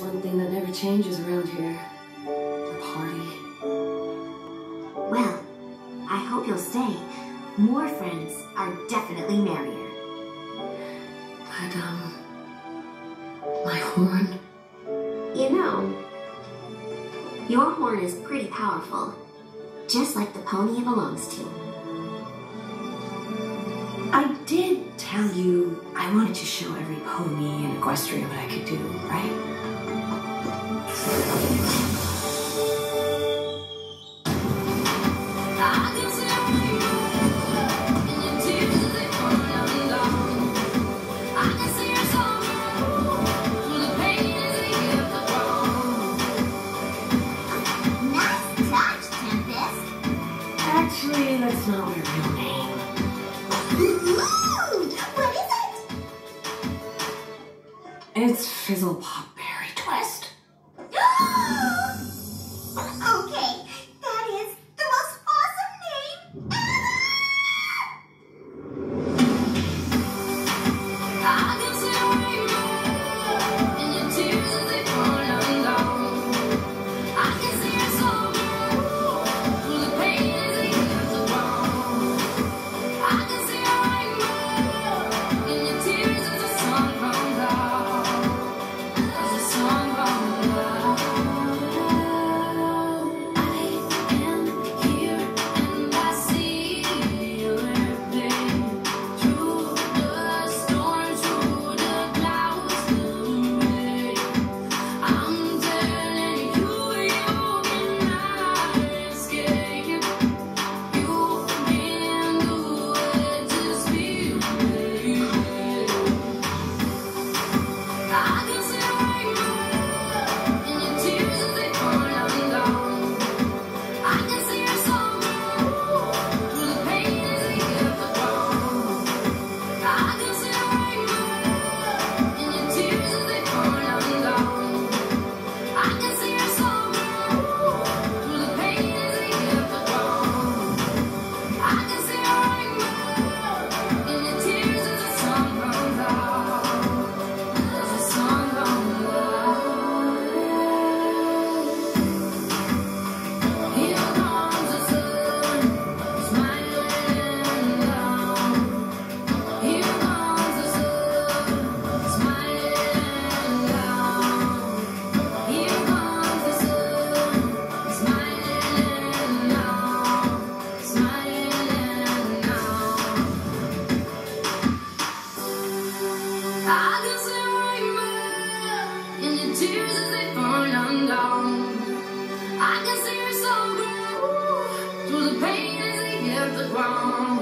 One thing that never changes around here. The party. Well, I hope you'll stay. More friends are definitely merrier. But, um... My horn? You know, your horn is pretty powerful. Just like the pony it belongs to. I did tell you I wanted to show every pony in Equestria what I could do, right? Nice touch, Tempest. Actually, that's not my real name. What is it? It's Fizzlepop Berry I can see soul grow through the pain as they hit the ground.